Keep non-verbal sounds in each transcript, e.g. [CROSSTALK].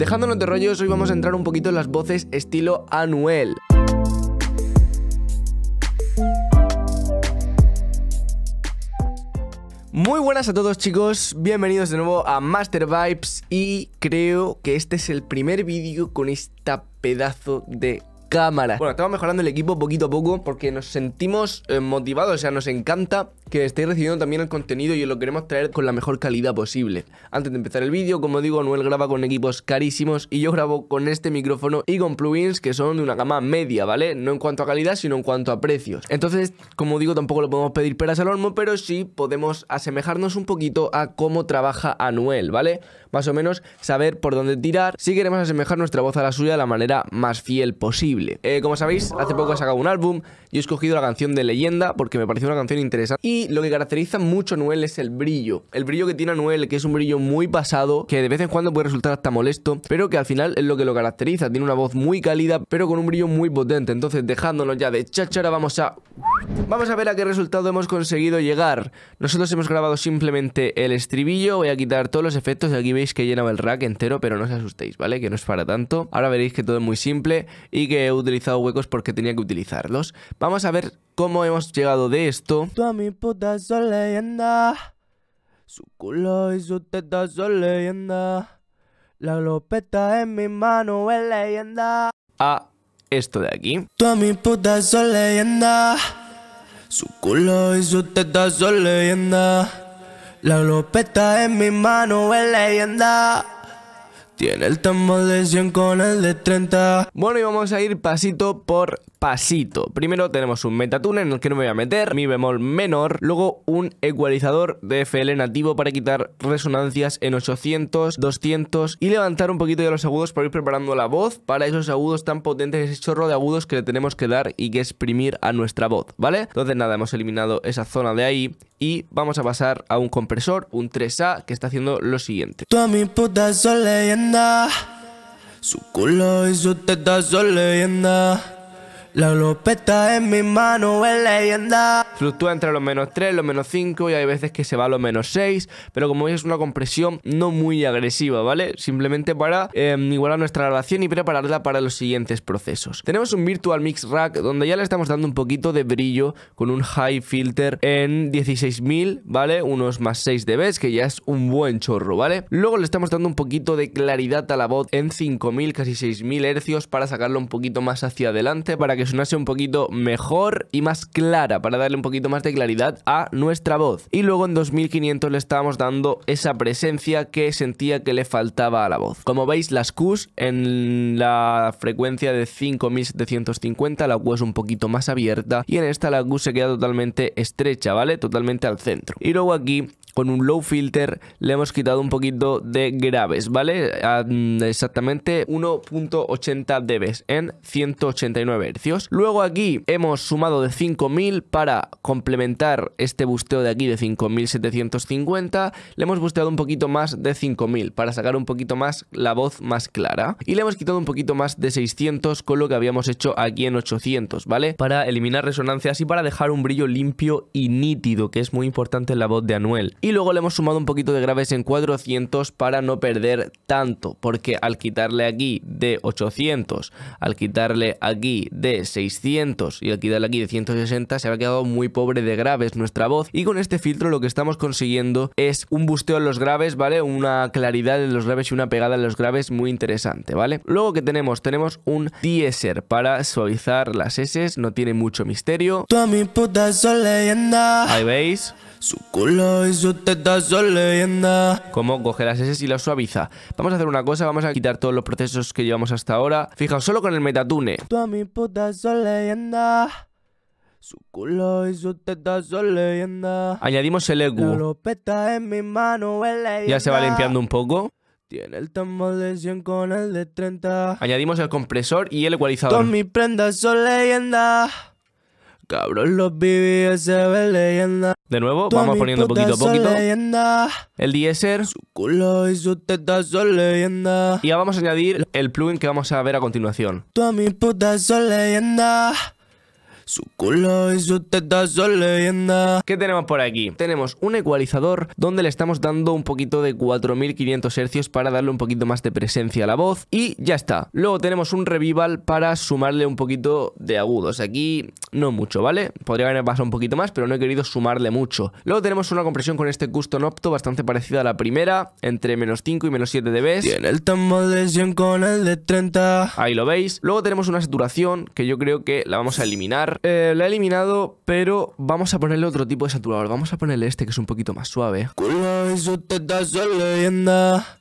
Dejándonos de rollos, hoy vamos a entrar un poquito en las voces estilo Anuel. Muy buenas a todos chicos, bienvenidos de nuevo a Master Vibes y creo que este es el primer vídeo con esta pedazo de cámara. Bueno, estamos mejorando el equipo poquito a poco porque nos sentimos eh, motivados, o sea, nos encanta que estéis recibiendo también el contenido y os lo queremos traer con la mejor calidad posible. Antes de empezar el vídeo, como digo, Noel graba con equipos carísimos y yo grabo con este micrófono y con plugins que son de una gama media, ¿vale? No en cuanto a calidad, sino en cuanto a precios. Entonces, como digo, tampoco lo podemos pedir peras al olmo, pero sí podemos asemejarnos un poquito a cómo trabaja Anuel, ¿vale? Más o menos saber por dónde tirar si queremos asemejar nuestra voz a la suya de la manera más fiel posible. Eh, como sabéis, hace poco he sacado un álbum y he escogido la canción de Leyenda porque me pareció una canción interesante. Y lo que caracteriza mucho a Noel es el brillo. El brillo que tiene Noel, que es un brillo muy pasado, que de vez en cuando puede resultar hasta molesto, pero que al final es lo que lo caracteriza. Tiene una voz muy cálida, pero con un brillo muy potente. Entonces, dejándonos ya de chachara, vamos a... Vamos a ver a qué resultado hemos conseguido llegar. Nosotros hemos grabado simplemente el estribillo. Voy a quitar todos los efectos. Aquí veis que he llenado el rack entero, pero no os asustéis, ¿vale? Que no es para tanto. Ahora veréis que todo es muy simple y que he utilizado huecos porque tenía que utilizarlos. Vamos a ver cómo hemos llegado de esto. Son leyenda. Su culo y su teta son leyenda. La glopeta en mi mano es leyenda. A esto de aquí. Son leyenda. Su culo y su teta son leyenda. La glopeta en mi mano es leyenda. Tiene el tambor de 100 con el de 30. Bueno, y vamos a ir pasito por pasito. Primero tenemos un metatune en el que no me voy a meter, mi bemol menor, luego un ecualizador de FL nativo para quitar resonancias en 800, 200 y levantar un poquito de los agudos para ir preparando la voz para esos agudos tan potentes, ese chorro de agudos que le tenemos que dar y que exprimir a nuestra voz, ¿vale? Entonces nada, hemos eliminado esa zona de ahí y vamos a pasar a un compresor, un 3A, que está haciendo lo siguiente. Toda mi puta son leyenda. Su culo y su teta son leyenda. La glopeta en mi mano es leyenda. Fluctúa entre los menos 3, los menos 5 y hay veces que se va a los menos 6, pero como veis es una compresión no muy agresiva, ¿vale? Simplemente para eh, igualar nuestra grabación y prepararla para los siguientes procesos. Tenemos un Virtual Mix Rack donde ya le estamos dando un poquito de brillo con un High Filter en 16.000, ¿vale? Unos más 6 dB, que ya es un buen chorro, ¿vale? Luego le estamos dando un poquito de claridad a la voz en 5.000, casi 6.000 hercios para sacarlo un poquito más hacia adelante, para que que sonase un poquito mejor y más clara para darle un poquito más de claridad a nuestra voz. Y luego en 2500 le estábamos dando esa presencia que sentía que le faltaba a la voz. Como veis las Qs en la frecuencia de 5750 la Q es un poquito más abierta y en esta la Q se queda totalmente estrecha, ¿vale? Totalmente al centro. Y luego aquí con un low filter le hemos quitado un poquito de graves, ¿vale? Mm, exactamente 1.80 dB en 189 Hz. Luego aquí hemos sumado de 5000 para complementar este busteo de aquí de 5750. Le hemos busteado un poquito más de 5000 para sacar un poquito más la voz más clara. Y le hemos quitado un poquito más de 600 con lo que habíamos hecho aquí en 800, ¿vale? Para eliminar resonancias y para dejar un brillo limpio y nítido, que es muy importante en la voz de Anuel. Y luego le hemos sumado un poquito de graves en 400 para no perder tanto, porque al quitarle aquí de 800, al quitarle aquí de 600 y al quitarle aquí de 160 se había quedado muy pobre de graves nuestra voz y con este filtro lo que estamos consiguiendo es un busteo en los graves, ¿vale? Una claridad en los graves y una pegada en los graves muy interesante, ¿vale? Luego que tenemos, tenemos un deesser para suavizar las S, no tiene mucho misterio. Son. Ahí veis. Su culo y su teta son leyenda. Cómo coge las S y las suaviza. Vamos a hacer una cosa, vamos a quitar todos los procesos que llevamos hasta ahora. Fijaos, solo con el metatune. Toda mi puta son leyenda. Su culo y su teta son leyenda. Añadimos el EQ. en mi mano. Ya se va limpiando un poco. Tiene el tambor de 100 con el de 30. Añadimos el compresor y el Todas ecualizador. mis prendas son leyenda. Cabrón, los BBS se ven leyenda. De nuevo, Todas vamos poniendo poquito a poquito. leyenda. El deesser. Su culo y su teta son leyenda. Y ahora vamos a añadir el plugin que vamos a ver a continuación. Todas mis putas son leyenda. Su culo y su teta son leyenda. ¿Qué tenemos por aquí? Tenemos un ecualizador donde le estamos dando un poquito de 4500 Hz para darle un poquito más de presencia a la voz y ya está. Luego tenemos un revival para sumarle un poquito de agudos. Aquí no mucho, ¿vale? Podría haber pasado un poquito más, pero no he querido sumarle mucho. Luego tenemos una compresión con este Custom Opto bastante parecida a la primera, entre menos 5 y menos 7 dB. Tiene el tambor de 100 con el de 30. Ahí lo veis. Luego tenemos una saturación que yo creo que la vamos a eliminar. Eh, la he eliminado, pero vamos a ponerle otro tipo de saturador. Vamos a ponerle este que es un poquito más suave. Culo y su teta son leyenda.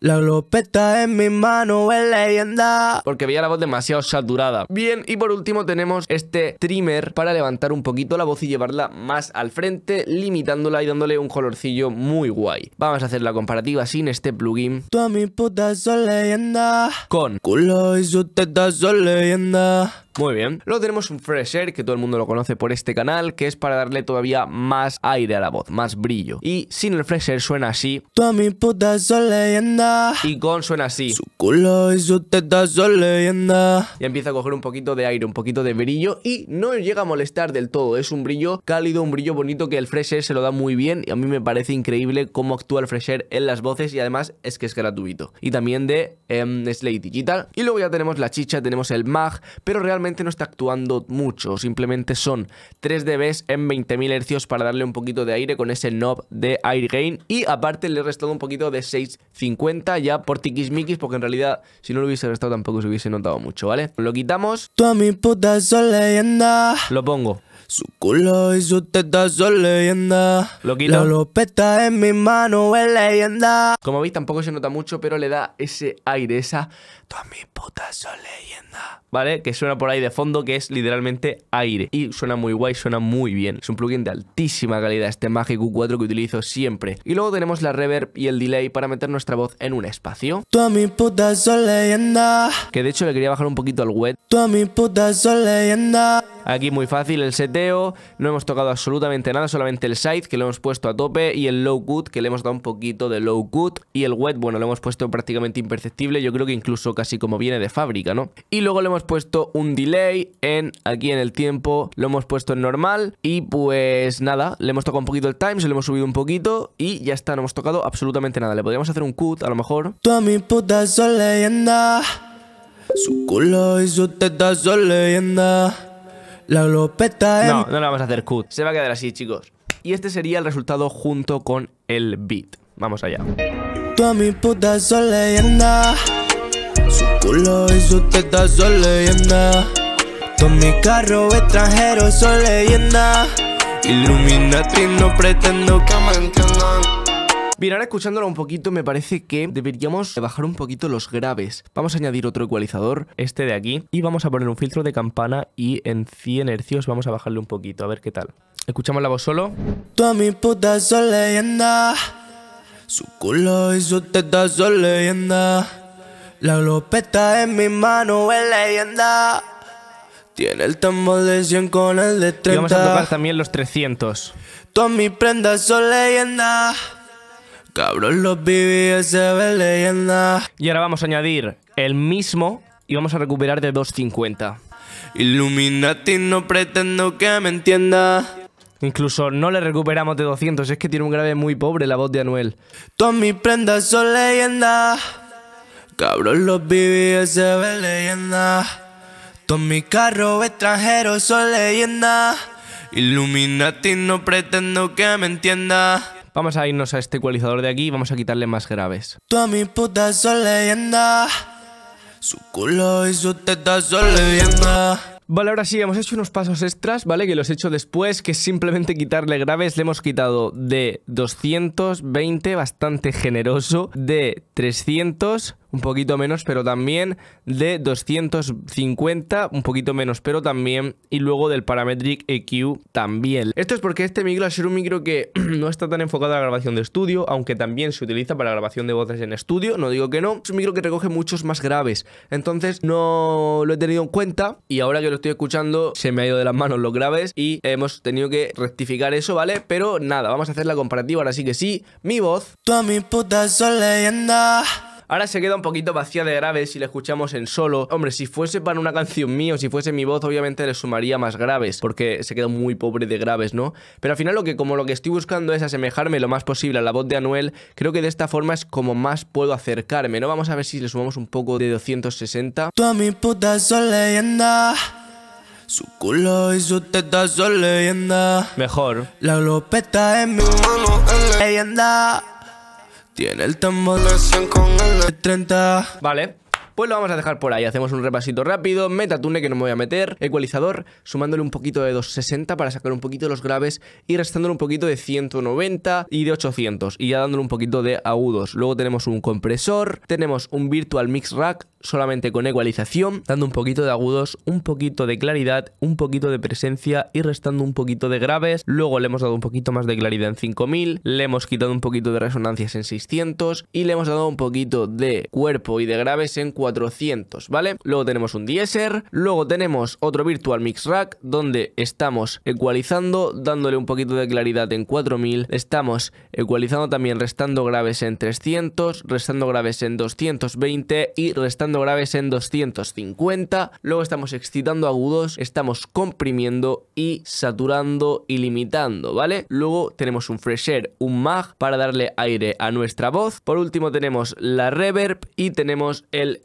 La glopeta en mi mano es leyenda. Porque veía la voz demasiado saturada. Bien, y por último tenemos este trimmer para levantar un poquito la voz y llevarla más al frente, limitándola y dándole un colorcillo muy guay. Vamos a hacer la comparativa sin este plugin. Todas mis putas son leyenda. Con Culo y su teta son leyenda. Muy bien. Luego tenemos un Fresh Air, que todo el mundo lo conoce por este canal, que es para darle todavía más aire a la voz, más brillo. Y sin el Fresh Air suena así. Todas mis putas son leyenda. Y con suena así. Su culo y su teta son leyenda. Ya empieza a coger un poquito de aire, un poquito de brillo y no llega a molestar del todo. Es un brillo cálido, un brillo bonito que el Fresh Air se lo da muy bien y a mí me parece increíble cómo actúa el Fresh Air en las voces y además es que es gratuito. Y también de em, Slate Digital. Y luego ya tenemos la chicha, tenemos el MAG, pero realmente no está actuando mucho. Simplemente son 3 dB en 20.000 Hz para darle un poquito de aire con ese knob de Air Gain. Y aparte le he restado un poquito de 650 ya por tiquismiquis porque en realidad si no lo hubiese restado tampoco se hubiese notado mucho, ¿vale? Lo quitamos, Todas mis putas son leyenda. lo pongo. Su culo y su teta son leyenda. Lo quito. La glopeta en mi mano es leyenda. Como veis tampoco se nota mucho, pero le da ese aire, esa... Todas mis putas son leyenda. ¿Vale? Que suena por ahí de fondo, que es literalmente aire. Y suena muy guay, suena muy bien. Es un plugin de altísima calidad, este Magic U4 que utilizo siempre. Y luego tenemos la reverb y el delay para meter nuestra voz en un espacio. Todas mis putas son leyenda. Que de hecho le quería bajar un poquito al wet. Todas mis putas son leyenda. Aquí muy fácil el seteo, no hemos tocado absolutamente nada, solamente el side que lo hemos puesto a tope y el low cut que le hemos dado un poquito de low cut y el wet, bueno, lo hemos puesto prácticamente imperceptible, yo creo que incluso casi como viene de fábrica, ¿no? Y luego le hemos puesto un delay en aquí en el tiempo, lo hemos puesto en normal y pues nada, le hemos tocado un poquito el time, se lo hemos subido un poquito y ya está, no hemos tocado absolutamente nada. Le podríamos hacer un cut a lo mejor. Todas mis putas son leyenda. Su culo y su teta son leyenda. La glopeta en No, no le vamos a hacer cut. Se va a quedar así, chicos. Y este sería el resultado junto con el beat. Vamos allá. Todas mis putas son leyenda. Su culo y su teta son leyenda. Todos mis carros extranjeros son leyenda. Illuminati no pretendo que me entiendan. Bien, ahora escuchándolo un poquito me parece que deberíamos bajar un poquito los graves. Vamos a añadir otro ecualizador, este de aquí, y vamos a poner un filtro de campana y en 100 hercios vamos a bajarle un poquito, a ver qué tal. Escuchamos la voz solo. Todas mis putas son. Su culo y son. La glopeta en mi mano es leyenda. Tiene el tambor de 100 con el de Y vamos a tocar 30. también los 300. Todas mis prendas son leyenda. Cabrón, los BBS se ven leyenda. Y ahora vamos a añadir el mismo y vamos a recuperar de 250. Illuminati no pretendo que me entienda. Incluso no le recuperamos de 200, es que tiene un grave muy pobre la voz de Anuel. Todas mis prendas son leyenda. Cabrón, los BBS se ven leyenda. Todos mis carros extranjeros son leyenda. Illuminati no pretendo que me entienda. Vamos a irnos a este ecualizador de aquí y vamos a quitarle más graves. Todas mis putas son leyenda. Su culo y su teta son leyenda. Vale, ahora sí, hemos hecho unos pasos extras, ¿vale? Que los he hecho después, que es simplemente quitarle graves. Le hemos quitado de 220, bastante generoso, de 300, un poquito menos, pero también de 250, un poquito menos, pero también, y luego del Parametric EQ también. Esto es porque este micro, al ser un micro que [CLEARS THROAT] no está tan enfocado a la grabación de estudio, aunque también se utiliza para grabación de voces en estudio, no digo que no, es un micro que recoge muchos más graves. Entonces no lo he tenido en cuenta y ahora que lo estoy escuchando se me ha ido de las manos los graves y hemos tenido que rectificar eso, ¿vale? Pero nada, vamos a hacer la comparativa ahora sí que sí. Mi voz Todas mis putas son leyenda. Ahora se queda un poquito vacía de graves si le escuchamos en solo. Hombre, si fuese para una canción mía o si fuese mi voz, obviamente le sumaría más graves, porque se queda muy pobre de graves, ¿no? Pero al final lo que como lo que estoy buscando es asemejarme lo más posible a la voz de Anuel, creo que de esta forma es como más puedo acercarme, ¿no? Vamos a ver si le sumamos un poco de 260. Toda mi puta son leyenda. Su culo y su teta son leyenda. Mejor. La glopeta en mi mano es leyenda. Tiene el tambor de 100 con el de 30. Vale. Pues lo vamos a dejar por ahí, hacemos un repasito rápido, metatune que no me voy a meter, ecualizador, sumándole un poquito de 260 para sacar un poquito los graves y restándole un poquito de 190 y de 800 y ya dándole un poquito de agudos. Luego tenemos un compresor, tenemos un virtual mix rack solamente con ecualización, dando un poquito de agudos, un poquito de claridad, un poquito de presencia y restando un poquito de graves. Luego le hemos dado un poquito más de claridad en 5000, le hemos quitado un poquito de resonancias en 600 y le hemos dado un poquito de cuerpo y de graves en 400, ¿vale? Luego tenemos un Dieser, luego tenemos otro Virtual Mix Rack donde estamos ecualizando, dándole un poquito de claridad en 4000, estamos ecualizando también restando graves en 300, restando graves en 220 y restando graves en 250, luego estamos excitando agudos, estamos comprimiendo y saturando y limitando, ¿vale? Luego tenemos un fresher, un mag para darle aire a nuestra voz, por último tenemos la reverb y tenemos el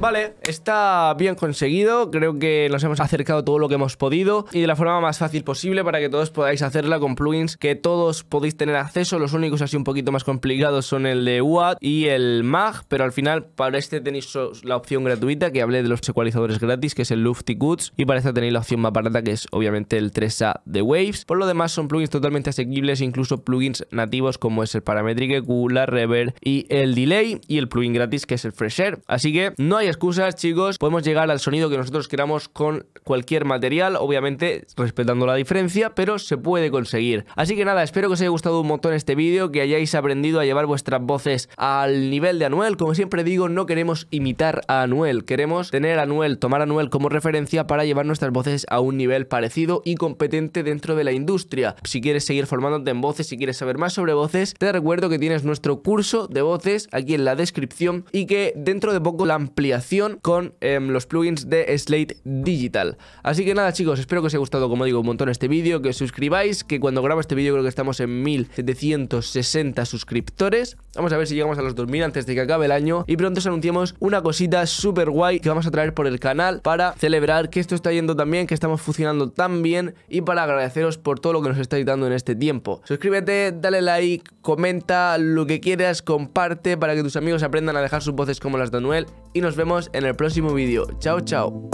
Vale, está bien conseguido, creo que nos hemos acercado todo lo que hemos podido y de la forma más fácil posible para que todos podáis hacerla con plugins que todos podéis tener acceso, los únicos así un poquito más complicados son el de UAD y el MAG, pero al final para este tenéis la opción gratuita que hablé de los ecualizadores gratis que es el Lufty Goods y para este tenéis la opción más barata que es obviamente el 3A de Waves, por lo demás son plugins totalmente asequibles, incluso plugins nativos como es el Parametric EQ, la Reverb y el Delay y el plugin gratis que es el Fresher, así que no hay excusas, chicos. Podemos llegar al sonido que nosotros queramos con cualquier material, obviamente respetando la diferencia, pero se puede conseguir. Así que nada, espero que os haya gustado un montón este vídeo, que hayáis aprendido a llevar vuestras voces al nivel de Anuel. Como siempre digo, no queremos imitar a Anuel, queremos tener a Anuel, tomar a Anuel como referencia para llevar nuestras voces a un nivel parecido y competente dentro de la industria. Si quieres seguir formándote en voces, si quieres saber más sobre voces, te recuerdo que tienes nuestro curso de voces aquí en la descripción y que dentro de poco la con em, los plugins de Slate Digital. Así que nada chicos, espero que os haya gustado como digo un montón este vídeo, que os suscribáis, que cuando grabo este vídeo creo que estamos en 1760 suscriptores. Vamos a ver si llegamos a los 2000 antes de que acabe el año y pronto os anunciamos una cosita súper guay que vamos a traer por el canal para celebrar que esto está yendo tan bien, que estamos funcionando tan bien y para agradeceros por todo lo que nos estáis dando en este tiempo. Suscríbete, dale like, comenta lo que quieras, comparte para que tus amigos aprendan a dejar sus voces como las de Anuel y nos vemos en el próximo vídeo. Chao, chao.